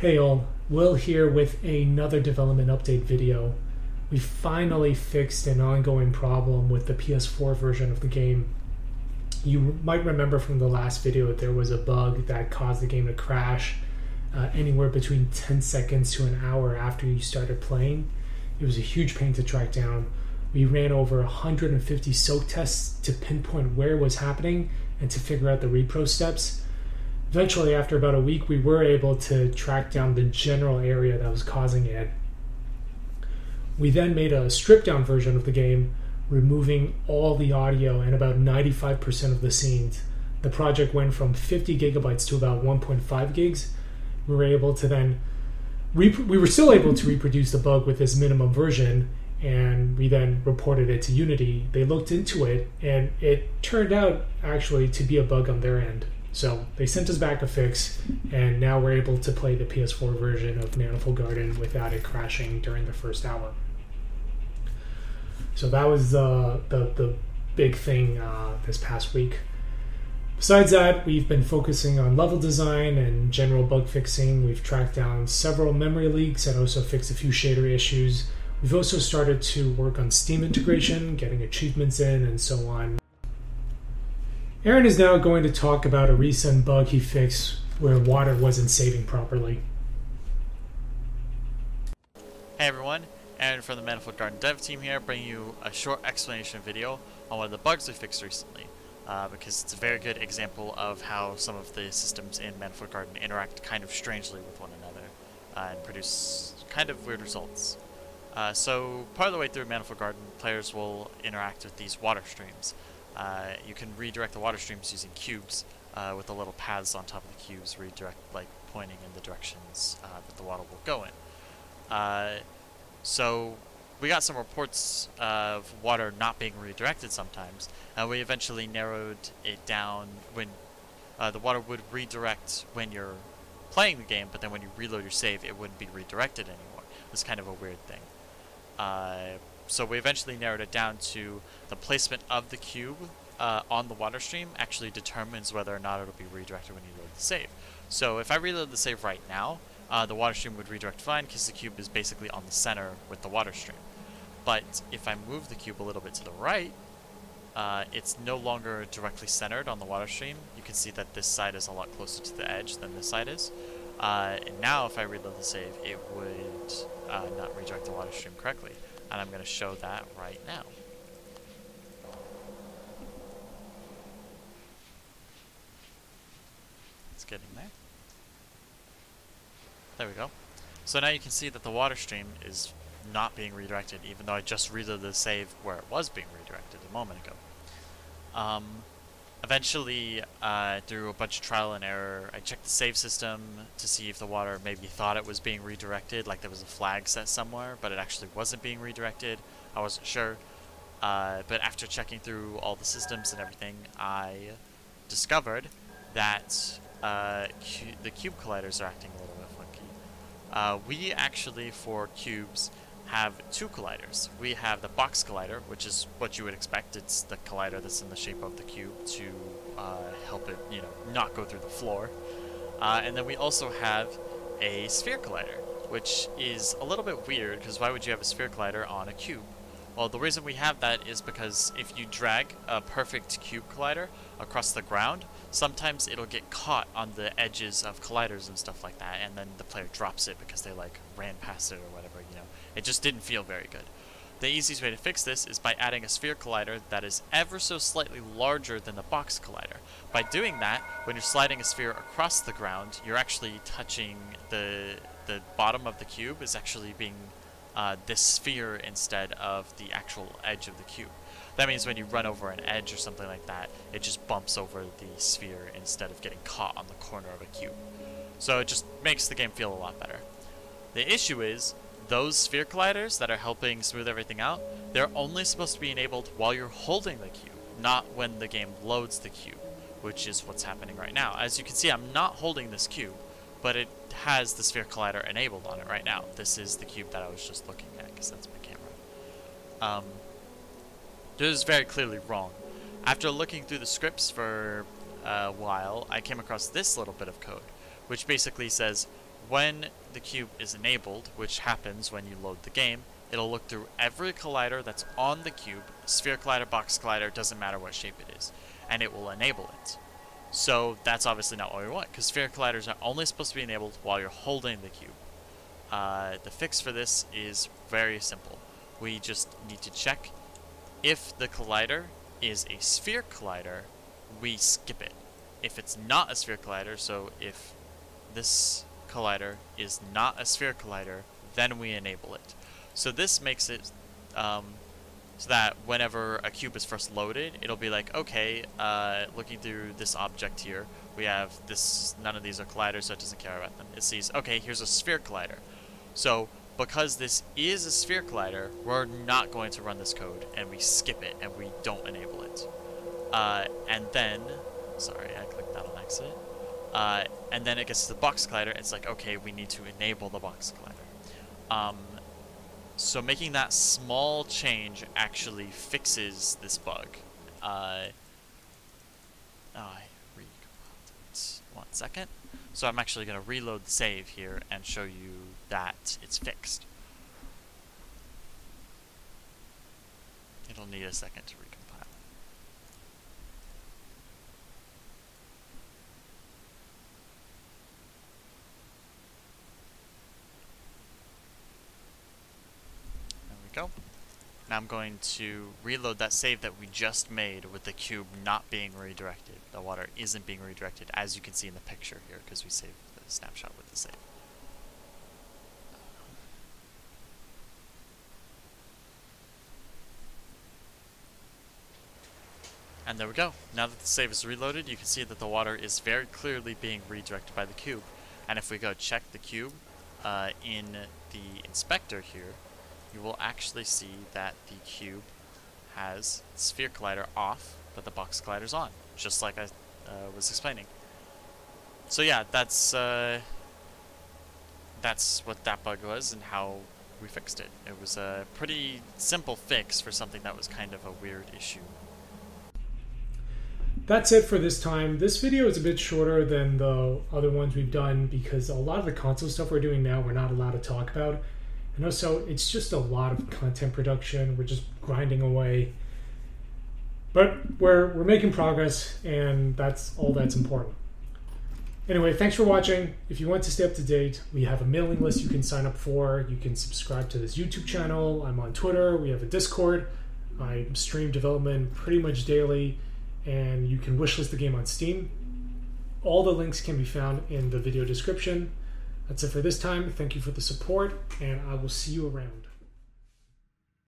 Hey all, Will here with another development update video. We finally fixed an ongoing problem with the PS4 version of the game. You might remember from the last video that there was a bug that caused the game to crash uh, anywhere between 10 seconds to an hour after you started playing. It was a huge pain to track down. We ran over 150 soak tests to pinpoint where it was happening and to figure out the repro steps eventually, after about a week, we were able to track down the general area that was causing it. We then made a stripped down version of the game, removing all the audio and about 95% of the scenes. The project went from 50 gigabytes to about 1.5 gigs. We were able to then, we were still able to reproduce the bug with this minimum version, and we then reported it to Unity. They looked into it, and it turned out actually to be a bug on their end. So they sent us back a fix, and now we're able to play the PS4 version of Manifold Garden without it crashing during the first hour. So that was uh, the the big thing uh, this past week. Besides that, we've been focusing on level design and general bug fixing. We've tracked down several memory leaks and also fixed a few shader issues. We've also started to work on Steam integration, getting achievements in, and so on. Aaron is now going to talk about a recent bug he fixed where water wasn't saving properly. Hey everyone, Aaron from the Manifold Garden dev team here, bringing you a short explanation video on one of the bugs we fixed recently, uh, because it's a very good example of how some of the systems in Manifold Garden interact kind of strangely with one another uh, and produce kind of weird results. Uh, so part of the way through Manifold Garden, players will interact with these water streams. Uh, you can redirect the water streams using cubes uh, with the little paths on top of the cubes redirect, like pointing in the directions uh, that the water will go in. Uh, so we got some reports of water not being redirected sometimes, and we eventually narrowed it down when uh, the water would redirect when you're playing the game, but then when you reload your save, it wouldn't be redirected anymore. It was kind of a weird thing. So we eventually narrowed it down to the placement of the cube uh, on the water stream actually determines whether or not it'll be redirected when you load the save. So if I reload the save right now, uh, the water stream would redirect fine because the cube is basically on the center with the water stream. But if I move the cube a little bit to the right, uh, it's no longer directly centered on the water stream. You can see that this side is a lot closer to the edge than this side is. Uh, and now if I reload the save, it would uh, not redirect the water stream correctly and I'm going to show that right now. It's getting there. There we go. So now you can see that the water stream is not being redirected, even though I just reloaded the save where it was being redirected a moment ago. Um, eventually, uh, through a bunch of trial and error, I checked the save system to see if the water maybe thought it was being redirected, like there was a flag set somewhere, but it actually wasn't being redirected. I wasn't sure. Uh, but after checking through all the systems and everything, I discovered that uh, cu the cube colliders are acting a little bit funky. Uh, we actually, for cubes, have two colliders. We have the box collider, which is what you would expect. It's the collider that's in the shape of the cube to uh, help it, you know, not go through the floor. Uh, and then we also have a sphere collider, which is a little bit weird because why would you have a sphere collider on a cube? Well, the reason we have that is because if you drag a perfect cube collider across the ground, sometimes it'll get caught on the edges of colliders and stuff like that, and then the player drops it because they like ran past it or whatever, you know. It just didn't feel very good. The easiest way to fix this is by adding a sphere collider that is ever so slightly larger than the box collider. By doing that, when you're sliding a sphere across the ground, you're actually touching the the bottom of the cube is actually being uh, this sphere instead of the actual edge of the cube. That means when you run over an edge or something like that, it just bumps over the sphere instead of getting caught on the corner of a cube. So it just makes the game feel a lot better. The issue is, those sphere colliders that are helping smooth everything out, they're only supposed to be enabled while you're holding the cube, not when the game loads the cube, which is what's happening right now. As you can see, I'm not holding this cube, but it has the sphere collider enabled on it right now. This is the cube that I was just looking at, because that's my camera. Um, this is very clearly wrong. After looking through the scripts for a while, I came across this little bit of code, which basically says, when the cube is enabled, which happens when you load the game, it'll look through every collider that's on the cube, sphere collider, box collider, doesn't matter what shape it is, and it will enable it. So that's obviously not what we want, because sphere colliders are only supposed to be enabled while you're holding the cube. Uh, the fix for this is very simple. We just need to check if the collider is a sphere collider, we skip it. If it's not a sphere collider, so if this collider is not a sphere collider, then we enable it. So this makes it um, so that whenever a cube is first loaded, it'll be like, okay, uh, looking through this object here, we have this, none of these are colliders, so it doesn't care about them. It sees, okay, here's a sphere collider. So because this is a sphere collider, we're not going to run this code, and we skip it, and we don't enable it. Uh, and then, sorry, I clicked that on exit. Uh, and then it gets to the box collider, it's like, okay, we need to enable the box collider. Um, so making that small change actually fixes this bug. Uh, I recompiled it. One second. So I'm actually going to reload the save here and show you that it's fixed. It'll need a second to recompile. There we go. Now I'm going to reload that save that we just made with the cube not being redirected. The water isn't being redirected, as you can see in the picture here, because we saved the snapshot with the save. And there we go. Now that the save is reloaded, you can see that the water is very clearly being redirected by the cube. And if we go check the cube uh, in the inspector here, you will actually see that the cube has sphere collider off, but the box collider's on, just like I uh, was explaining. So yeah, that's uh, that's what that bug was and how we fixed it. It was a pretty simple fix for something that was kind of a weird issue. That's it for this time. This video is a bit shorter than the other ones we've done because a lot of the console stuff we're doing now we're not allowed to talk about. And also, it's just a lot of content production. We're just grinding away. But we're, we're making progress, and that's all that's important. Anyway, thanks for watching. If you want to stay up to date, we have a mailing list you can sign up for. You can subscribe to this YouTube channel. I'm on Twitter. We have a Discord. I stream development pretty much daily, and you can wishlist the game on Steam. All the links can be found in the video description. That's it for this time. Thank you for the support, and I will see you around.